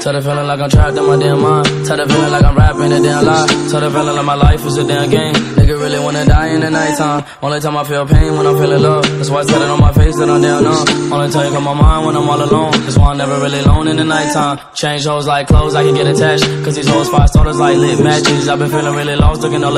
Tell the feeling like I'm trapped in my damn mind. Tell the feeling like I'm rapping a damn lie. Tell the feeling like my life is a damn game. Nigga really wanna die in the nighttime. Only time I feel pain when I'm feeling love. That's why I said it on my face that I'm down on. Only time you come on my mind when I'm all alone. That's why I'm never really alone in the nighttime. Change hoes like clothes, I can get attached. Cause these hoes five starters like lit matches. I've been feeling really lost, looking all